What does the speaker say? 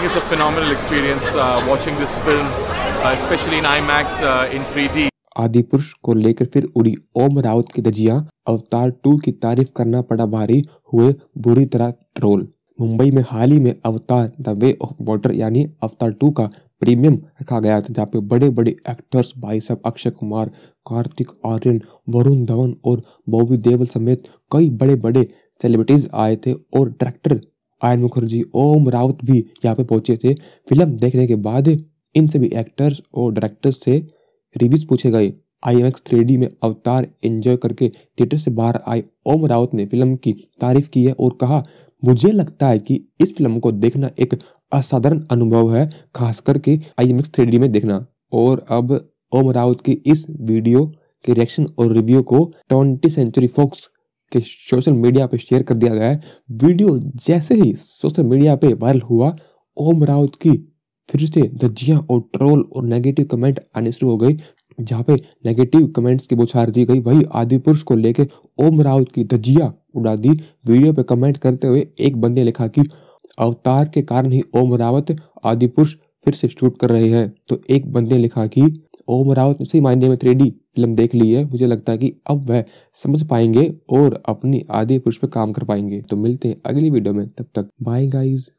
think it's a phenomenal experience uh, watching this film, uh, especially in IMAX uh, in 3D. आदि पुरुष को लेकर फिर उड़ी ओम राउत की दजिया अवतार टू की तारीफ़ करना पड़ा भारी हुए बुरी तरह ट्रोल मुंबई में हाल ही में अवतार द वे ऑफ़ वाटर यानी अवतार टू का प्रीमियम रखा गया था जहाँ पे बड़े बड़े एक्टर्स भाई साहब अक्षय कुमार कार्तिक आर्यन वरुण धवन और बॉबी देवल समेत कई बड़े बड़े सेलिब्रिटीज आए थे और डायरेक्टर आयन मुखर्जी, ओम राउत भी यहाँ पे पहुँचे थे। फ़िल्म देखने के बाद इन सभी एक्टर्स और डायरेक्टर्स से रिव्यूज़ पूछे गए। आई एम एक्स थ्री में अवतार एंजॉय करके थिएटर से बाहर आए। ओम राउत ने फ़िल्म की तारीफ़ की है और कहा, मुझे लगता है कि इस फ़िल्म को देखना एक असाधारण अनुभव है खास करके आई एम एक्स थ्री में देखना। और अब ओम राउत की इस वीडियो के रिएक्शन और रिव्यू को ट्वेंटी सेंचुरी फॉक्स के सोशल मीडिया पे शेयर कर दिया गया है। वीडियो जैसे ही सोशल मीडिया पे वायरल हुआ, ओम राउत की फिर से धज्जियाँ और ट्रोल और नेगेटिव कमेंट आने शुरू हो गई, जहाँ पे नेगेटिव कमेंट्स की बुछार दी गई। वही आदि पुरुष को लेकर ओम राउत की धज्जिया उड़ा दी। वीडियो पे कमेंट करते हुए एक बंदे लिखा कि, अवतार के कारण ही ओम रावत आदि पुरुष फिर से शूट कर रहे हैं। तो एक बंदे लिखा कि, ओम रावत ने सही मायने में थ्री फ़िल्म देख ली है। मुझे लगता है कि अब वह समझ पाएँगे और अपनी आदि पुरुष पर काम कर पाएँगे। तो मिलते हैं अगली वीडियो में। तब तक बाय गाइज़